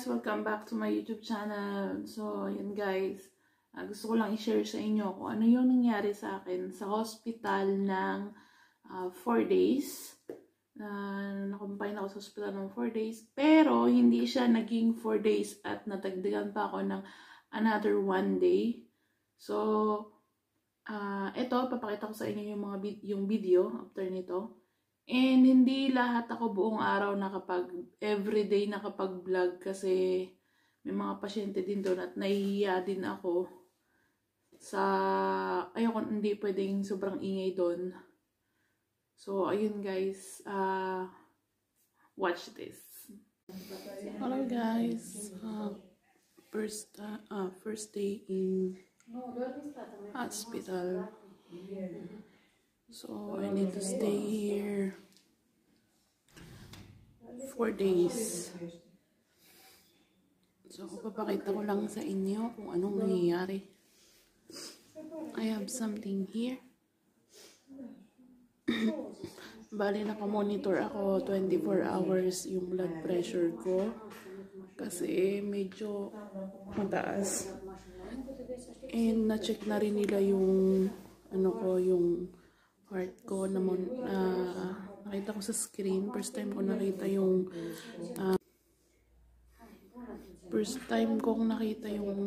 guys! Welcome back to my YouTube channel. So, yun guys. Uh, gusto ko lang i-share sa inyo kung ano yung nangyari sa akin sa hospital ng 4 uh, days. Uh, nakumpine ako sa hospital ng 4 days. Pero, hindi siya naging 4 days at natagdagan pa ako ng another 1 day. So, uh, ito, papakita ko sa inyo yung, mga yung video after nito. And hindi lahat ako buong araw nakapag, everyday nakapag-vlog kasi may mga pasyente din doon at nahihiya din ako sa, ayoko, hindi pwedeng sobrang ingay doon. So, ayun guys, uh, watch this. Hello guys, uh, first, uh, uh, first day in hospital. So, I need to stay here four days. So, papakita ko lang sa inyo kung anong nangyayari. I have something here. Bali, nakamonitor ako 24 hours yung blood pressure ko. Kasi medyo mataas. And na-check na rin nila yung ano ko, yung heart ko na uh, nakita ko sa screen. First time ko nakita yung uh, first time kong nakita yung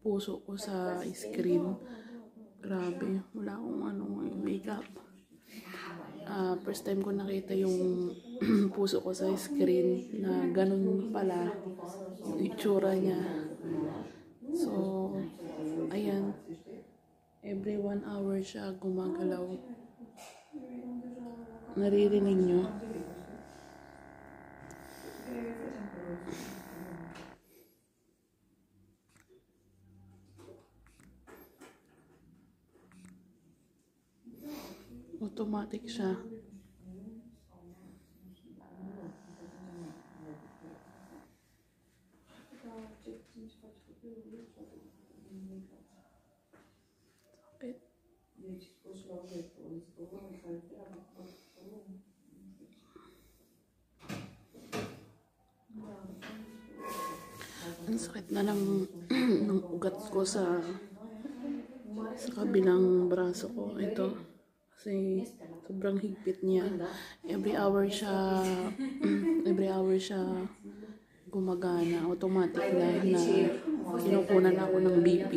puso ko sa screen. Grabe, wala akong ano, wake up. Uh, first time ko nakita yung puso ko sa screen na ganun pala yung itsura niya. So, every one hour siya gumagalaw. Naririnig nyo? Automatic siya. Ang sakit na ng, ng ugat ko sa sa kabilang braso ko. Ito. Kasi sobrang higpit niya. Every hour siya every hour siya gumagana. Automatic na na kinukunan ako ng BP.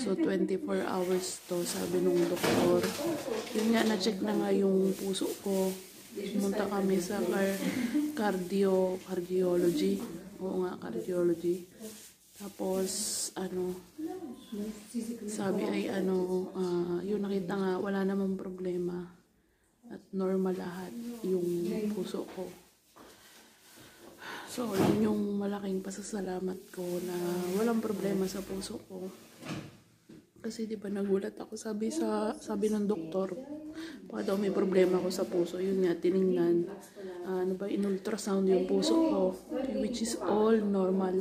So, 24 hours to, sabi nung doktor. Yun nga, na-check na nga yung puso ko. Pumunta kami sa car cardio, cardiology. Oo nga, cardiology. Tapos, ano, sabi ay ano, uh, yung nakita nga, wala namang problema. At normal lahat yung puso ko. So, yun yung malaking pasasalamat ko na walang problema sa puso ko. Kasi di ba nagulat ako, sabi sa sabi ng doktor, baka daw may problema ako sa puso. Yun nga, tiningnan. Uh, ano ba, in-ultrasound yung puso ko, which is all normal.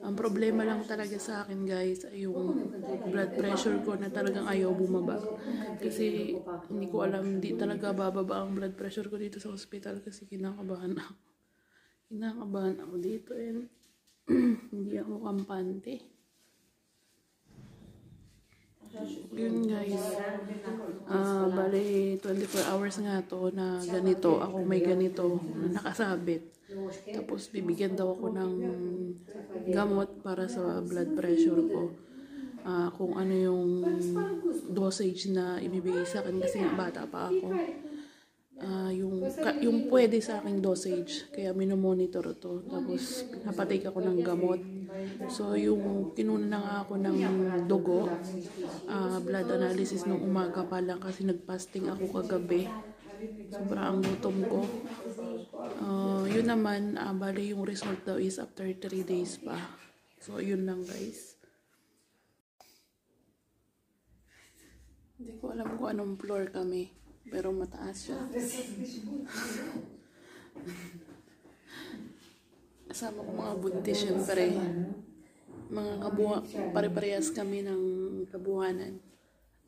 Ang problema lang talaga sa akin guys ay yung blood pressure ko na talagang ayaw bumaba. Kasi hindi ko alam, hindi talaga bababa ang blood pressure ko dito sa hospital kasi kinakabahan ako. Kinakabahan ako dito and hindi ako kampante. Yun guys. Uh, bali, 24 hours nga to na ganito. Ako may ganito na nakasabit. Tapos bibigyan daw ako ng gamot para sa blood pressure ko. Uh, kung ano yung dosage na ibibigay sa akin kasi bata pa ako uh, yung, ka, yung pwede sa aking dosage. Kaya minomonitor to. Tapos, napatake ako ng gamot. So, yung kinuna na nga ako ng dugo, uh, blood analysis nung umaga pa lang kasi nagpasting ako kagabi. Sobra ang gutom ko. Uh, yun naman, uh, bali yung result daw is after 3 days pa. So, yun lang guys. Hindi ko alam kung anong floor kami. Pero mataas siya. Kasama ko mga buntis yun pare. Mga kabuha, pare-parehas kami ng kabuhanan.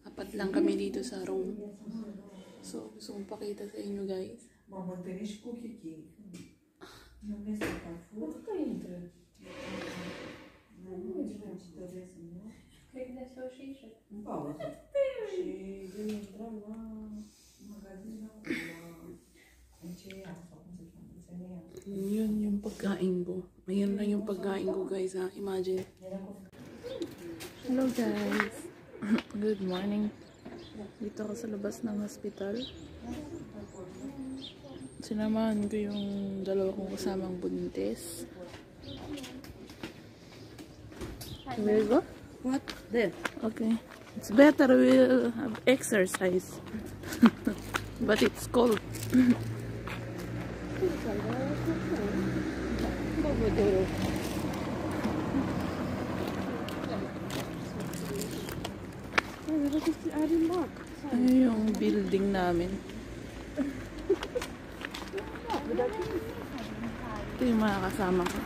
Apat lang kami dito sa room. So, gusto kong pakita sa inyo guys. Mama, tinish cookie king. Когда все шишек? Пауза. Шишек. Yun yung pagkain ko. Ayan lang yung pagkain ko guys ha. Imagine. Hello guys. Good morning. Dito ako sa labas ng hospital. Sinamahan ko yung dalawa kong kasamang buntis. There you go. What? There. Okay. It's better we'll have exercise. but it's cold. Ano yung building namin? Ito yung mga kasama ko.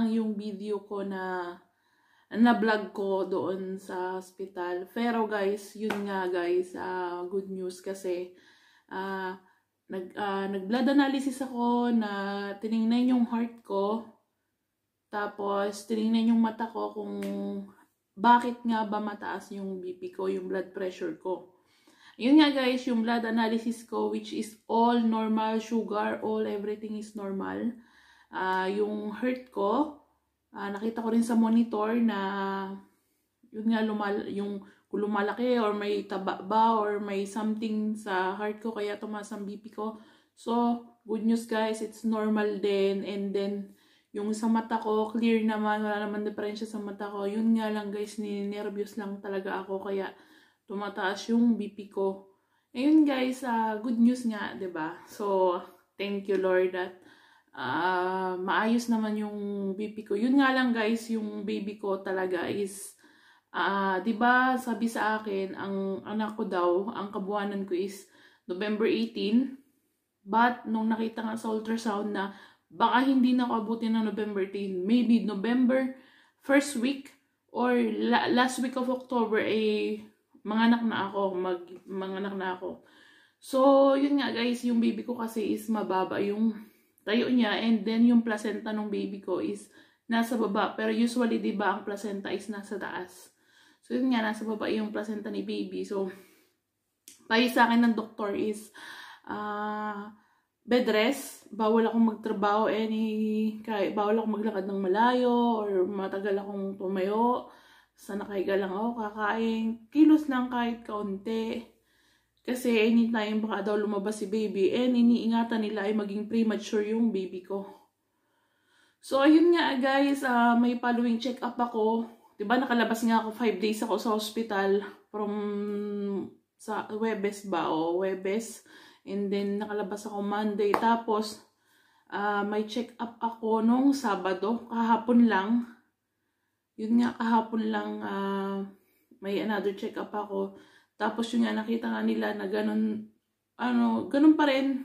Lang yung video ko na na-vlog ko doon sa hospital. Pero guys, yun nga guys, ah, good news kasi ah, nag, ah, nag-blood analysis ako na tiningnan yung heart ko. Tapos, tiningnan yung mata ko kung bakit nga ba mataas yung BP ko, yung blood pressure ko. Yun nga guys, yung blood analysis ko which is all normal, sugar, all everything is normal. Ah, yung heart ko, ah, nakita ko rin sa monitor na yun nga lumal yung lumalaki or may taba ba or may something sa heart ko kaya tumaas ang BP ko. So, good news guys, it's normal din and then yung sa mata ko, clear naman, wala naman diferensya sa mata ko. Yun nga lang guys, ninervyos lang talaga ako kaya tumataas yung BP ko. Ayun guys, ah, good news nga, ba? So, thank you Lord that ah maayos naman yung BP ko. Yun nga lang guys, yung baby ko talaga is 'di ba sabi sa akin ang anak ko daw, ang kabuhanan ko is November 18. But nung nakita nga sa ultrasound na baka hindi na ako abutin ng November 10, maybe November first week or la- last week of October eh manganak na ako, mag manganak na ako. So, yun nga guys, yung baby ko kasi is mababa yung tayo niya and then yung placenta ng baby ko is nasa baba. Pero usually, di ba, ang placenta is nasa taas. So, yun nga, nasa baba yung placenta ni baby. So, payo sa akin ng doktor is ah bed rest. Bawal akong magtrabaho any, kaya, bawal akong maglakad ng malayo or matagal akong tumayo. Sa nakahiga lang ako, kakain. Kilos lang kahit kaunti. Kasi anytime baka daw lumabas si baby and iniingatan nila ay maging premature yung baby ko. So, ayun nga guys, ah, may following check-up ako. 'Di ba nakalabas nga ako 5 days ako sa hospital from sa Webes ba o Webes. And then nakalabas ako Monday. Tapos, ah, may check-up ako nung Sabado, kahapon lang. Yun nga, kahapon lang ah, may another check-up ako. Tapos yun nga, nakita nga nila na ganun, ano, ganun pa rin.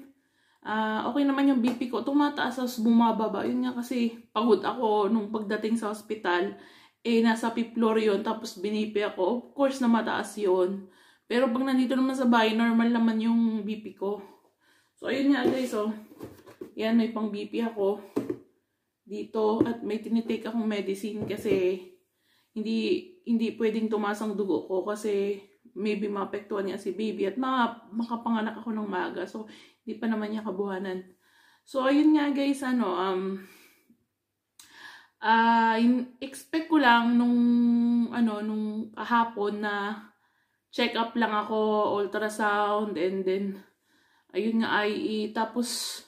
Ah, okay naman yung BP ko. Tumataas tapos bumababa. Yun nga kasi pagod ako nung pagdating sa hospital. Eh, nasa fifth floor yun. Tapos binipi ako. Of course na mataas yun. Pero pag nandito naman sa bahay, normal naman yung BP ko. So, ayun nga guys. So, yan, may pang BP ako dito. At may tinitake akong medicine kasi hindi hindi pwedeng tumaas ang dugo ko kasi maybe maapektuhan niya si baby at ma makapanganak ako ng maga. So, hindi pa naman niya kabuhanan. So, ayun nga guys, ano, um, ah expect ko lang nung, ano, nung kahapon na check up lang ako, ultrasound, and then, ayun nga, IE. Tapos,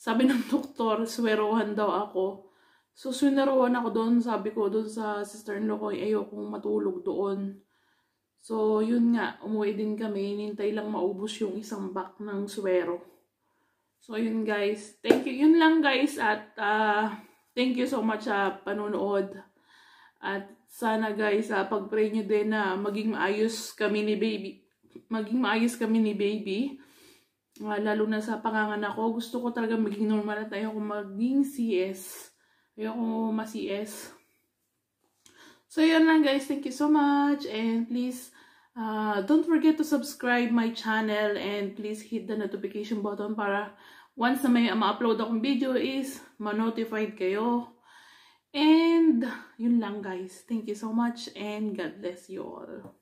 sabi ng doktor, swerohan daw ako. So, swinerohan ako doon. Sabi ko doon sa sister-in-law ko, ayokong matulog doon. So, yun nga, umuwi din kami. Nintay lang maubos yung isang back ng swero. So, yun guys. Thank you. Yun lang guys. At, uh, thank you so much sa panunood. At, sana guys, uh, pag-pray nyo din na maging maayos kami ni baby. Maging maayos kami ni baby. Uh, lalo na sa panganganak ko, gusto ko talaga maging normal at ayoko maging CS. Ayoko ma-CS. So, yun lang guys. Thank you so much. And please, uh, don't forget to subscribe my channel and please hit the notification button para once na may ma-upload akong video is ma-notified kayo. And, yun lang guys. Thank you so much and God bless you all.